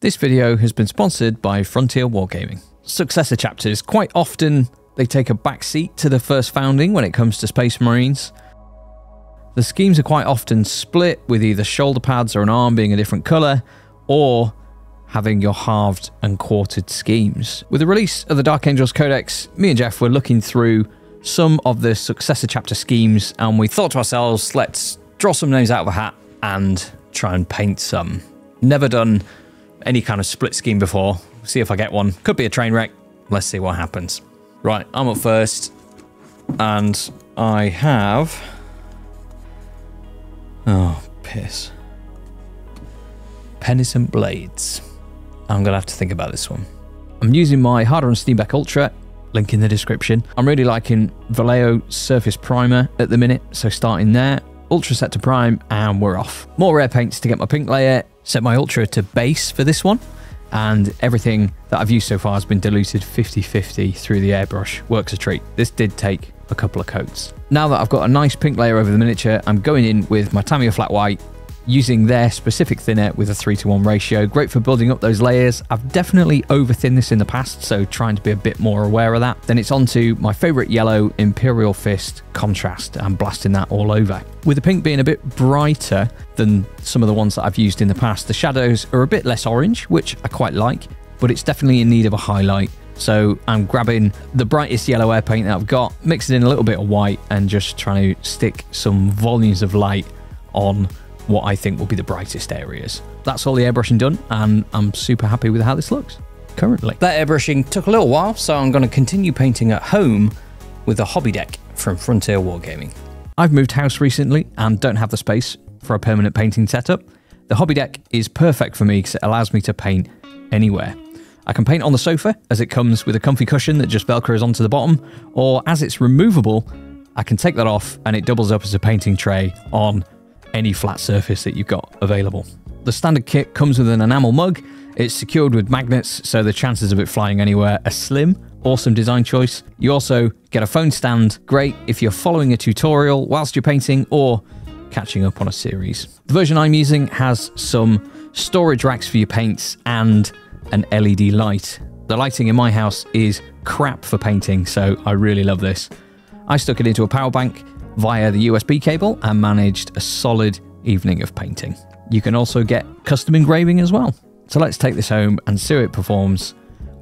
This video has been sponsored by Frontier Wargaming. Successor chapters, quite often they take a backseat to the first founding when it comes to Space Marines. The schemes are quite often split with either shoulder pads or an arm being a different colour, or having your halved and quartered schemes. With the release of the Dark Angels Codex, me and Geoff were looking through some of the successor chapter schemes and we thought to ourselves, let's draw some names out of a hat and try and paint some. Never done any kind of split scheme before. See if I get one. Could be a train wreck. Let's see what happens. Right, I'm up first and I have... Oh, piss. Penitent Blades. I'm going to have to think about this one. I'm using my Harder on Steenbeck Ultra, link in the description. I'm really liking Vallejo Surface Primer at the minute, so starting there. Ultra set to prime, and we're off. More rare paints to get my pink layer, set my Ultra to base for this one, and everything that I've used so far has been diluted 50-50 through the airbrush. Works a treat. This did take a couple of coats. Now that I've got a nice pink layer over the miniature, I'm going in with my Tamiya Flat White using their specific thinner with a 3 to 1 ratio. Great for building up those layers. I've definitely over thinned this in the past, so trying to be a bit more aware of that. Then it's on to my favourite yellow Imperial Fist contrast and blasting that all over. With the pink being a bit brighter than some of the ones that I've used in the past, the shadows are a bit less orange, which I quite like, but it's definitely in need of a highlight. So I'm grabbing the brightest yellow air paint that I've got, mixing in a little bit of white and just trying to stick some volumes of light on what I think will be the brightest areas. That's all the airbrushing done, and I'm super happy with how this looks currently. That airbrushing took a little while, so I'm going to continue painting at home with a hobby deck from Frontier Wargaming. I've moved house recently and don't have the space for a permanent painting setup. The hobby deck is perfect for me because it allows me to paint anywhere. I can paint on the sofa as it comes with a comfy cushion that just velcros onto the bottom, or as it's removable, I can take that off and it doubles up as a painting tray on any flat surface that you've got available. The standard kit comes with an enamel mug. It's secured with magnets, so the chances of it flying anywhere are slim. Awesome design choice. You also get a phone stand, great if you're following a tutorial whilst you're painting or catching up on a series. The version I'm using has some storage racks for your paints and an LED light. The lighting in my house is crap for painting, so I really love this. I stuck it into a power bank via the USB cable and managed a solid evening of painting. You can also get custom engraving as well. So let's take this home and see how it performs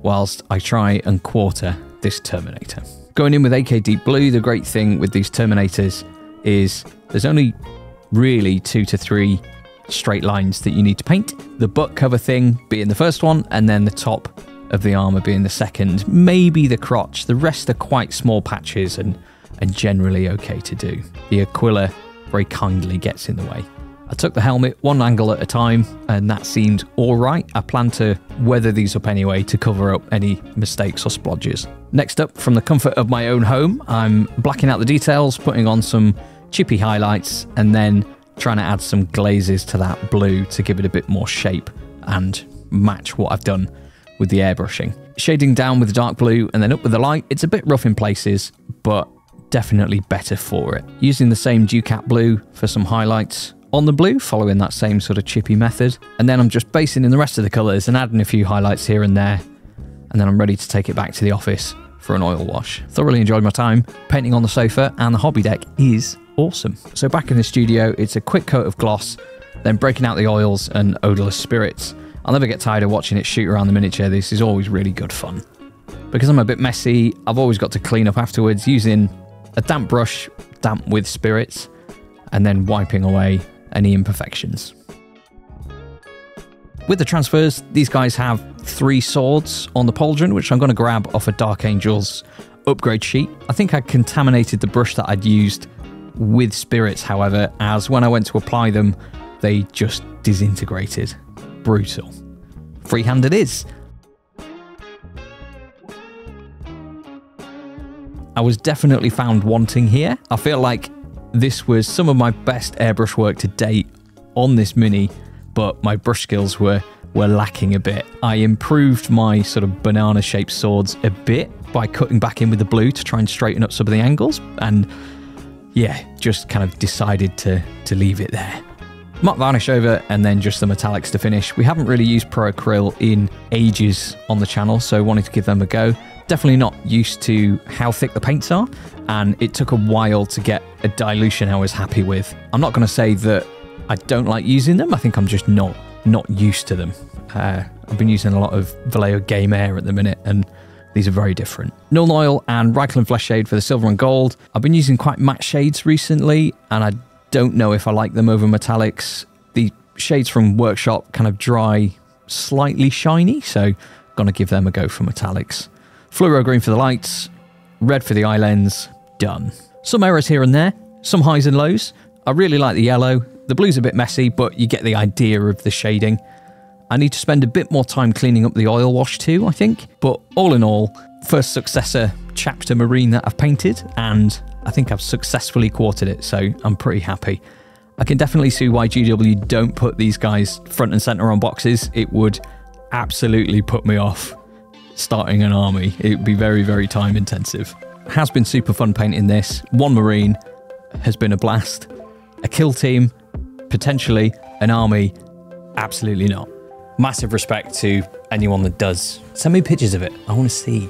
whilst I try and quarter this Terminator. Going in with AK Deep Blue, the great thing with these Terminators is there's only really two to three straight lines that you need to paint. The butt cover thing being the first one, and then the top of the armor being the second, maybe the crotch. The rest are quite small patches and and generally okay to do. The Aquila very kindly gets in the way. I took the helmet one angle at a time and that seemed alright. I plan to weather these up anyway to cover up any mistakes or splodges. Next up, from the comfort of my own home, I'm blacking out the details, putting on some chippy highlights and then trying to add some glazes to that blue to give it a bit more shape and match what I've done with the airbrushing. Shading down with the dark blue and then up with the light, it's a bit rough in places, but definitely better for it. Using the same Ducat blue for some highlights on the blue, following that same sort of chippy method. And then I'm just basing in the rest of the colours and adding a few highlights here and there. And then I'm ready to take it back to the office for an oil wash. Thoroughly enjoyed my time painting on the sofa and the hobby deck is awesome. So back in the studio, it's a quick coat of gloss, then breaking out the oils and odorless spirits. I'll never get tired of watching it shoot around the miniature. This is always really good fun. Because I'm a bit messy, I've always got to clean up afterwards using a damp brush, damp with spirits, and then wiping away any imperfections. With the transfers, these guys have three swords on the pauldron, which I'm going to grab off a Dark Angels upgrade sheet. I think I contaminated the brush that I'd used with spirits, however, as when I went to apply them, they just disintegrated. Brutal. Freehand it is. I was definitely found wanting here. I feel like this was some of my best airbrush work to date on this Mini, but my brush skills were were lacking a bit. I improved my sort of banana shaped swords a bit by cutting back in with the blue to try and straighten up some of the angles and yeah, just kind of decided to to leave it there. matte varnish over and then just the metallics to finish. We haven't really used Pro Acryl in ages on the channel, so wanted to give them a go. Definitely not used to how thick the paints are, and it took a while to get a dilution I was happy with. I'm not going to say that I don't like using them, I think I'm just not not used to them. Uh, I've been using a lot of Vallejo Game Air at the minute, and these are very different. Nuln Oil and Reikland Flesh Shade for the silver and gold. I've been using quite matte shades recently, and I don't know if I like them over metallics. The shades from Workshop kind of dry, slightly shiny, so gonna give them a go for metallics. Fluoro green for the lights, red for the eye lens, done. Some errors here and there, some highs and lows. I really like the yellow. The blue's a bit messy, but you get the idea of the shading. I need to spend a bit more time cleaning up the oil wash too, I think. But all in all, first successor chapter marine that I've painted, and I think I've successfully quartered it, so I'm pretty happy. I can definitely see why GW don't put these guys front and center on boxes. It would absolutely put me off starting an army. It would be very, very time intensive. Has been super fun painting this. One marine has been a blast. A kill team, potentially an army, absolutely not massive respect to anyone that does. Send me pictures of it. I want to see.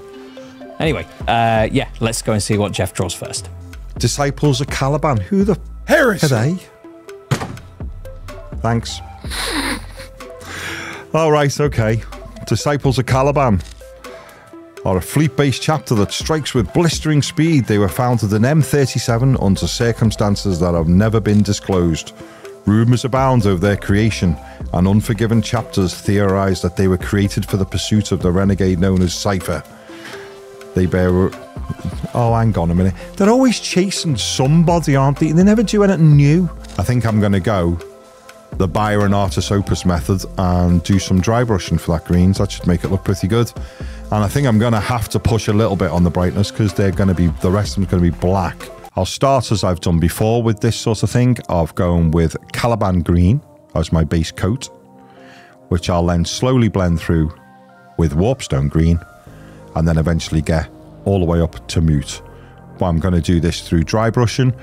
Anyway, uh, yeah, let's go and see what Geoff draws first. Disciples of Caliban. Who the Harris are they? Thanks. All right, okay. Disciples of Caliban are a fleet-based chapter that strikes with blistering speed. They were founded in M37 under circumstances that have never been disclosed. Rumours abound of their creation, and Unforgiven chapters theorise that they were created for the pursuit of the renegade known as Cypher. They bear. Oh, hang on a minute. They're always chasing somebody, aren't they? They never do anything new. I think I'm going to go the Byron Artis Opus method and do some dry brushing for that greens. That should make it look pretty good. And I think I'm going to have to push a little bit on the brightness because they're going to be, the rest of them's going to be black. I'll start as I've done before with this sort of thing of going with Caliban Green as my base coat, which I'll then slowly blend through with Warpstone Green and then eventually get all the way up to Moot. But I'm going to do this through dry brushing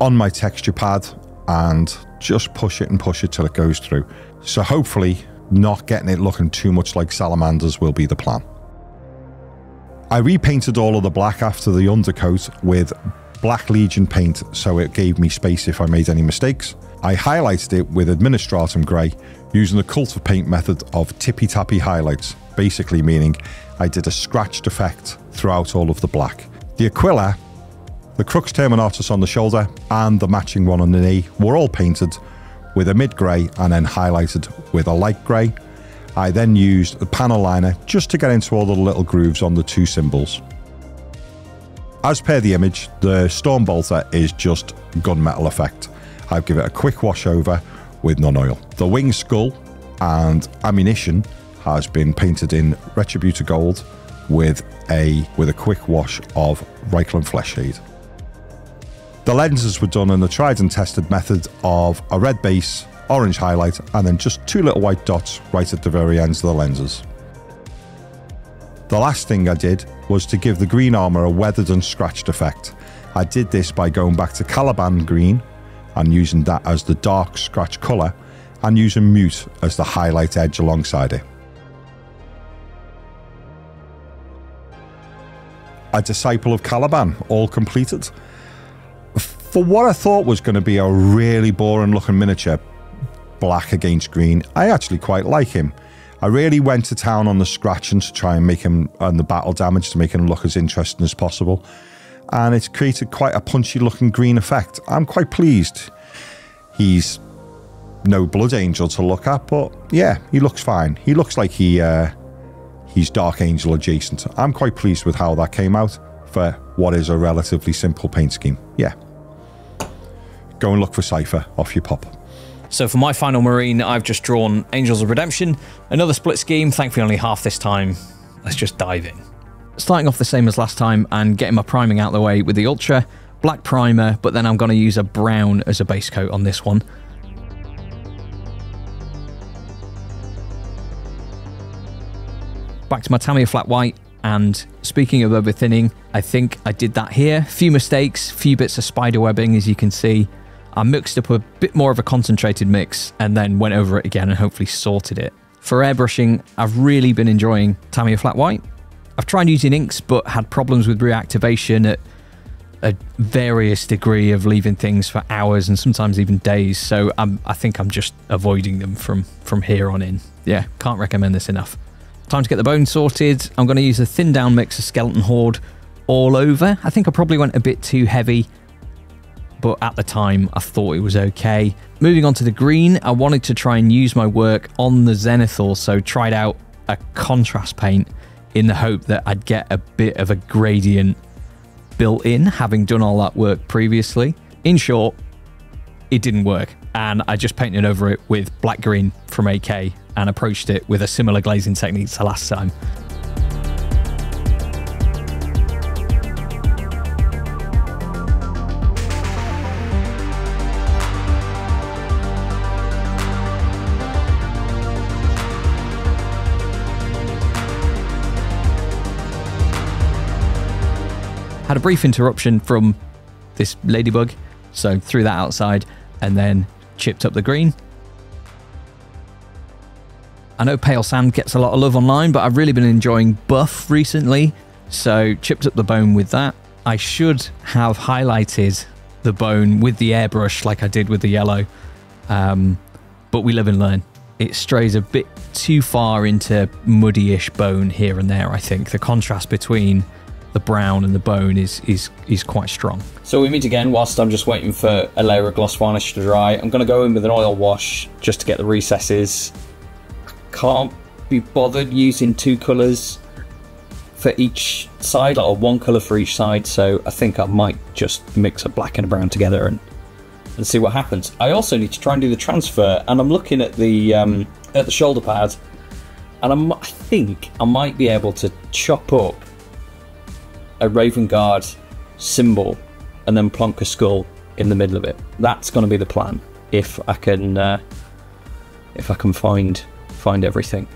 on my texture pad and just push it and push it till it goes through. So hopefully not getting it looking too much like salamanders will be the plan. I repainted all of the black after the undercoat with Black Legion paint so it gave me space if I made any mistakes. I highlighted it with Administratum Grey using the Cult of Paint method of tippy tappy highlights, basically meaning I did a scratched effect throughout all of the black. The Aquila, the Crux Terminatus on the shoulder, and the matching one on the knee were all painted with a mid grey and then highlighted with a light grey. I then used the panel liner just to get into all the little grooves on the two symbols. As per the image, the Storm Bolter is just gunmetal effect. I've given it a quick wash over with Nuln Oil. The wing skull and ammunition has been painted in Retributor Gold with a with a quick wash of Reikland Flesh Shade. The lenses were done in the tried and tested method of a red base, orange highlight, and then just two little white dots right at the very ends of the lenses. The last thing I did was to give the green armour a weathered and scratched effect. I did this by going back to Caliban green and using that as the dark scratch colour and using Moot as the highlight edge alongside it. A Disciple of Caliban, all completed. For what I thought was going to be a really boring looking miniature, black against green, I actually quite like him. I really went to town on the scratching to try and make him and the battle damage to make him look as interesting as possible. And it's created quite a punchy looking green effect. I'm quite pleased. He's no blood angel to look at, but yeah, he looks fine. He looks like he uh, he's Dark Angel adjacent. I'm quite pleased with how that came out for what is a relatively simple paint scheme. Yeah. Go and look for Cypher off your pop. So for my final marine, I've just drawn Angels of Redemption, another split scheme, thankfully only half this time. Let's just dive in. Starting off the same as last time and getting my priming out the way with the Ultra, black primer, but then I'm going to use a brown as a base coat on this one. Back to my Tamiya flat white, and speaking of over thinning, I think I did that here. Few mistakes, few bits of spider webbing as you can see. I mixed up a bit more of a concentrated mix and then went over it again and hopefully sorted it. For airbrushing, I've really been enjoying Tamiya Flat White. I've tried using inks but had problems with reactivation at a various degree of leaving things for hours and sometimes even days. So I'm, I think I'm just avoiding them from from here on in. Yeah, can't recommend this enough. Time to get the bone sorted. I'm going to use a thin down mix of Skeleton Horde all over. I think I probably went a bit too heavy, but at the time I thought it was okay. Moving on to the green, I wanted to try and use my work on the Zenithal, so tried out a contrast paint in the hope that I'd get a bit of a gradient built in, having done all that work previously. In short, it didn't work, and I just painted over it with black green from AK and approached it with a similar glazing technique to last time. Had a brief interruption from this ladybug, so threw that outside and then chipped up the green. I know Pale Sand gets a lot of love online, but I've really been enjoying Buff recently, so chipped up the bone with that. I should have highlighted the bone with the airbrush like I did with the yellow, um, but we live and learn. It strays a bit too far into muddy-ish bone here and there, I think. The contrast between the brown and the bone is is is quite strong. So we meet again whilst I'm just waiting for a layer of gloss varnish to dry. I'm going to go in with an oil wash just to get the recesses. Can't be bothered using two colours for each side, or one colour for each side. So I think I might just mix a black and a brown together and and see what happens. I also need to try and do the transfer, and I'm looking at the um, at the shoulder pad, and I'm, I think I might be able to chop up a Raven Guard symbol and then plonk a skull in the middle of it. That's going to be the plan if I can uh, if I can find find everything.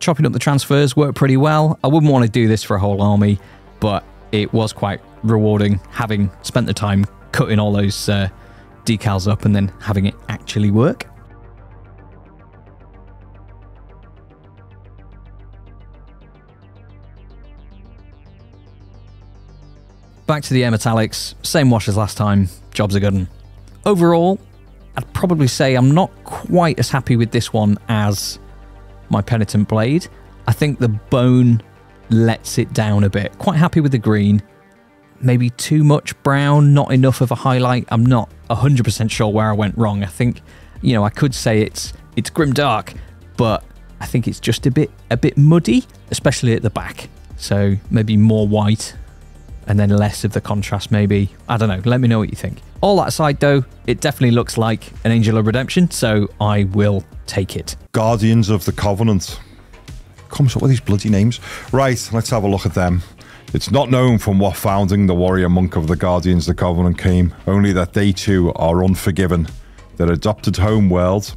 Chopping up the transfers worked pretty well. I wouldn't want to do this for a whole army, but it was quite rewarding having spent the time cutting all those uh, decals up and then having it actually work. Back to the air metallics, same wash as last time, job's a good. Overall, I'd probably say I'm not quite as happy with this one as my Penitent Blade. I think the bone lets it down a bit. Quite happy with the green. Maybe too much brown, not enough of a highlight. I'm not 100% sure where I went wrong. I think, you know, I could say it's it's grim dark, but I think it's just a bit a bit muddy, especially at the back. So maybe more white and then less of the contrast maybe. I don't know. Let me know what you think. All that aside though, it definitely looks like an Angel of Redemption, so I will take it. Guardians of the Covenant. Comes up with these bloody names. Right, let's have a look at them. It's not known from what founding the warrior monk of the Guardians the Covenant came, only that they too are unforgiven. Their adopted home world,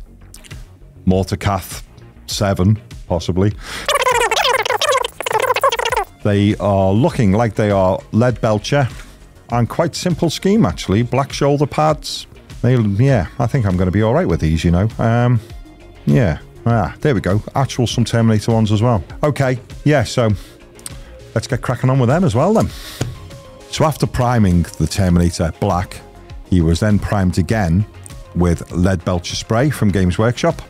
Mortecath 7, possibly. They are looking like they are lead belcher and quite simple scheme actually. Black shoulder pads. They, yeah, I think I'm going to be all right with these, you know. Um, yeah, ah, there we go. Actual some Terminator ones as well. Okay, yeah, so let's get cracking on with them as well then. So after priming the Terminator black, he was then primed again with lead belcher spray from Games Workshop.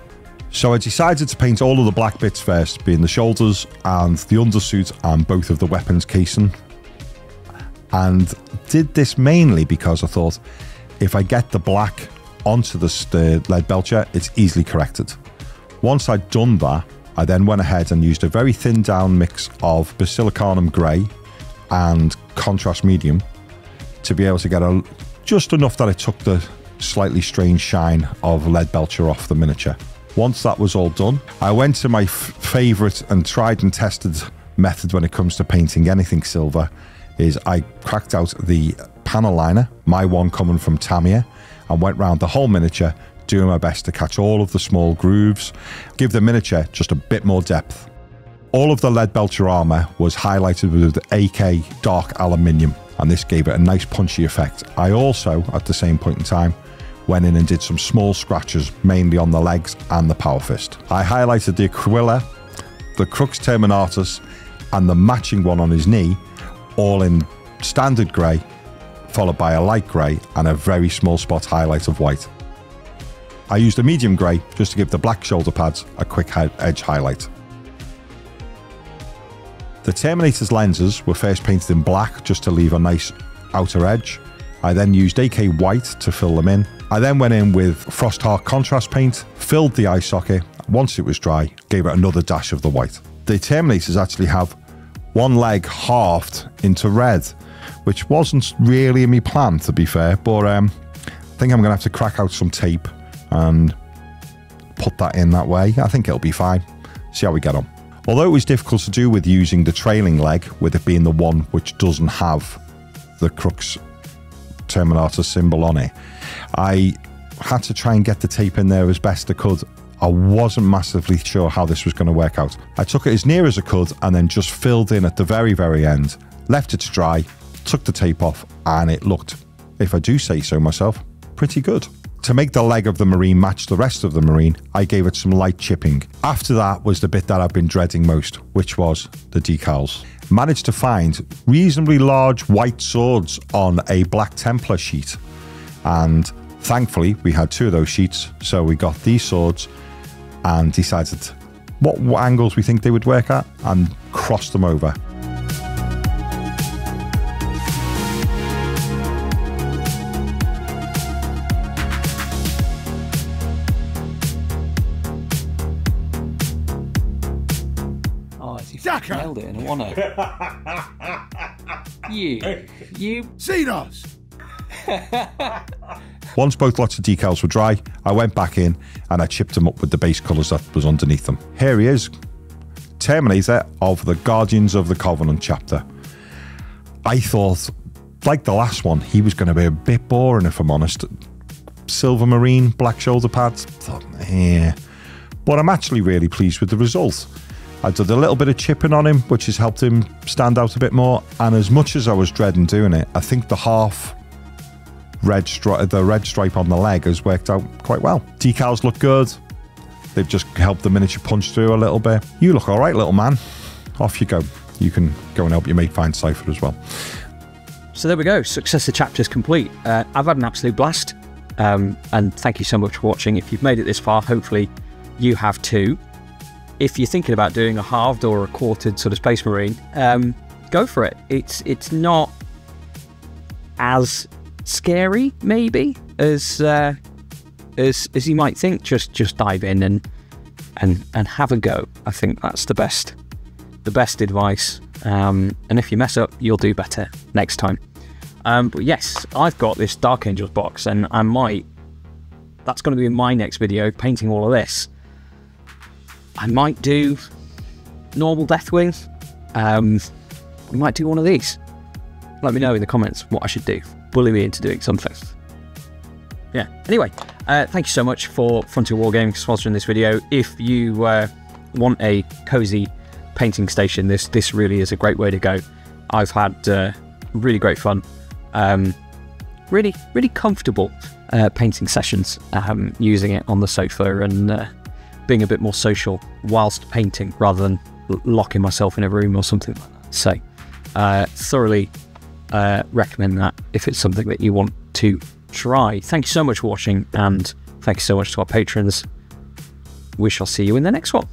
So I decided to paint all of the black bits first, being the shoulders and the undersuit and both of the weapons casing. And did this mainly because I thought if I get the black onto the uh, lead belcher, it's easily corrected. Once I'd done that, I then went ahead and used a very thin down mix of Basilicanum Grey and Contrast Medium to be able to get a, just enough that it took the slightly strange shine of Lead Belcher off the miniature. Once that was all done, I went to my favourite and tried and tested method when it comes to painting anything silver is I cracked out the panel liner, my one coming from Tamiya, and went round the whole miniature doing my best to catch all of the small grooves, give the miniature just a bit more depth. All of the Leadbelcher armour was highlighted with AK dark aluminium, and this gave it a nice punchy effect. I also, at the same point in time, went in and did some small scratches, mainly on the legs and the power fist. I highlighted the Aquila, the Crux Terminatus, and the matching one on his knee, all in standard grey, followed by a light grey and a very small spot highlight of white. I used a medium grey just to give the black shoulder pads a quick edge highlight. The Terminator's lenses were first painted in black just to leave a nice outer edge. I then used AK white to fill them in. I then went in with Frostheart contrast paint, filled the eye socket. Once it was dry, gave it another dash of the white. The Terminators actually have one leg halved into red, which wasn't really in my plan to be fair, but um, I think I'm going to have to crack out some tape and put that in that way. I think it'll be fine. See how we get on. Although it was difficult to do with using the trailing leg, with it being the one which doesn't have the Crux Terminator symbol on it, I had to try and get the tape in there as best I could. I wasn't massively sure how this was going to work out. I took it as near as I could and then just filled in at the very, very end, left it to dry, took the tape off, and it looked, if I do say so myself, pretty good. To make the leg of the Marine match the rest of the Marine, I gave it some light chipping. After that was the bit that I've been dreading most, which was the decals. Managed to find reasonably large white swords on a black Templar sheet. And thankfully, we had two of those sheets, so we got these swords and decided what, angles we think they would work at and crossed them over. Nailed it in a one You, you. Xenos! Once both lots of decals were dry, I went back in and I chipped them up with the base colours that was underneath them. Here he is, Terminator of the Guardians of the Covenant chapter. I thought, like the last one, he was going to be a bit boring if I'm honest. Silver Marine, black shoulder pads, thought, yeah. But I'm actually really pleased with the result. I did a little bit of chipping on him, which has helped him stand out a bit more. And as much as I was dreading doing it, I think the half red stripe, the red stripe on the leg has worked out quite well. Decals look good. They've just helped the miniature punch through a little bit. You look all right, little man. Off you go. You can go and help your mate find Cypher as well. So there we go. Successor chapters complete. Uh, I've had an absolute blast. Um, and thank you so much for watching. If you've made it this far, hopefully you have too if you're thinking about doing a halved or a quartered sort of Space Marine, um, go for it. It's it's not as scary maybe as uh, as as you might think. Just just dive in and and and have a go. I think that's the best the best advice. Um, and if you mess up, you'll do better next time. Um, but yes, I've got this Dark Angels box, and I might. That's going to be in my next video, painting all of this. I might do normal Deathwing. Um, we might do one of these. Let me know in the comments what I should do. Bully me into doing something. Yeah. Anyway, uh, thank you so much for Frontier Wargaming sponsoring this video. If you uh, want a cozy painting station, this this really is a great way to go. I've had uh, really great fun. Um, really, really comfortable uh, painting sessions um, using it on the sofa and uh, being a bit more social whilst painting rather than locking myself in a room or something like that. So, uh, thoroughly uh, recommend that if it's something that you want to try. Thank you so much for watching, and thank you so much to our patrons. We shall see you in the next one.